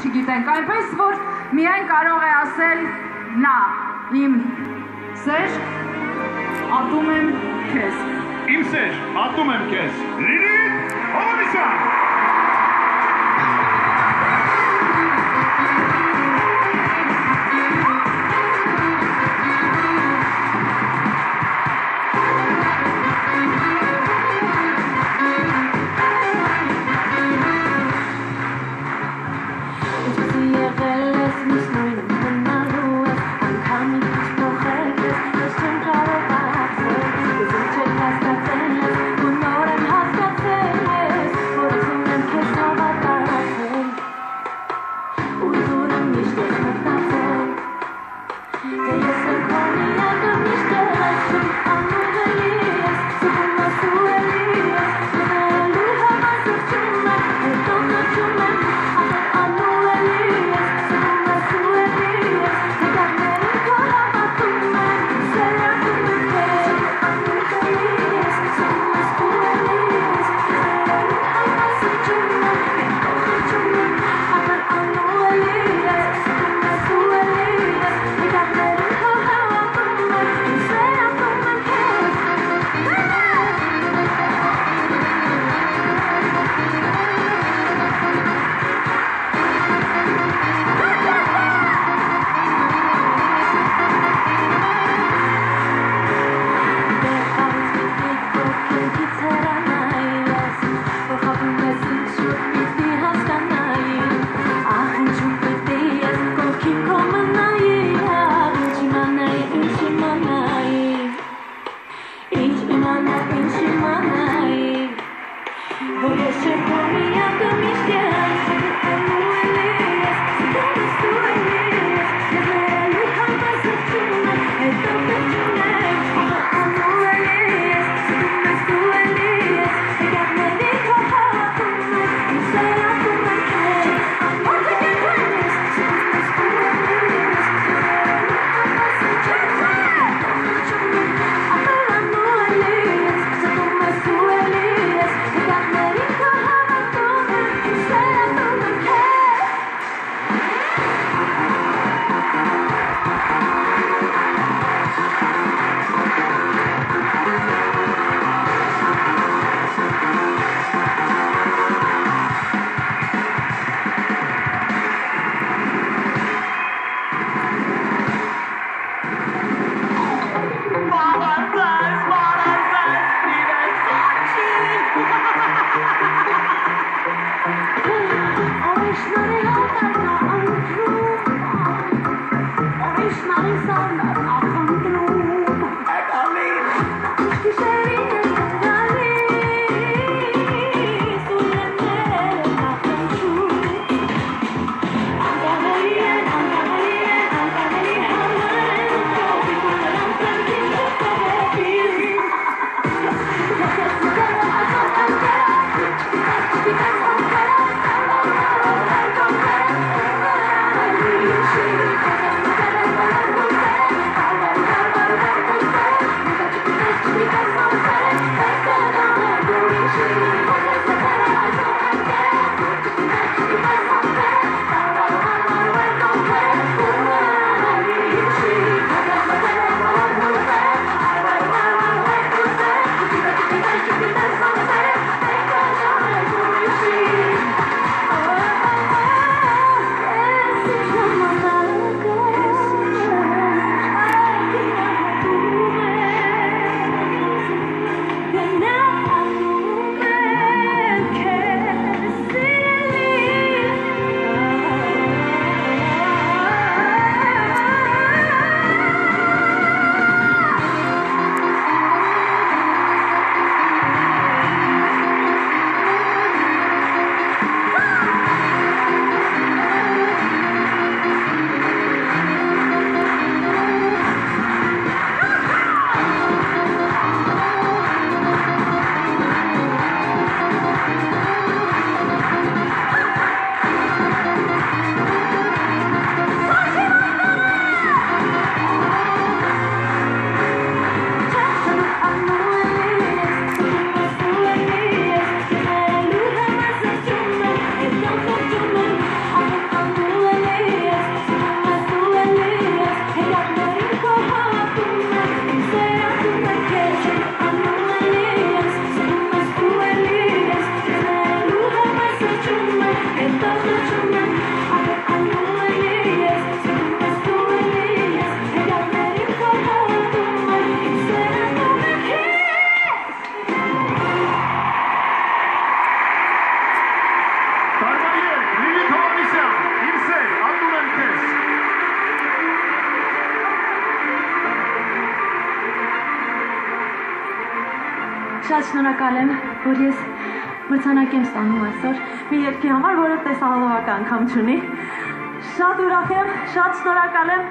չգիտենք, այնպես որ միայն կարող է ասել նա, իմ Սեր, ատում եմ քեզ։ Իմ սեր, ատում եմ քեզ։ Լիլիթ うん、Շատ շնորհակալ եմ, որ ես մրցանակ եմ ստանում այսօր մի երկի համար, որը տեսահոլովակ անգամ չունի։ Շատ ուրախ եմ, շատ շնորհակալ եմ։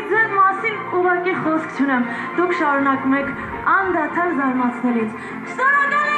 Իսկ ձեր մասին ուղղակի խոսք չունեմ։ Դուք շարունակում եք անդադար զարմացնել ինձ։ Շնորհակալ եմ!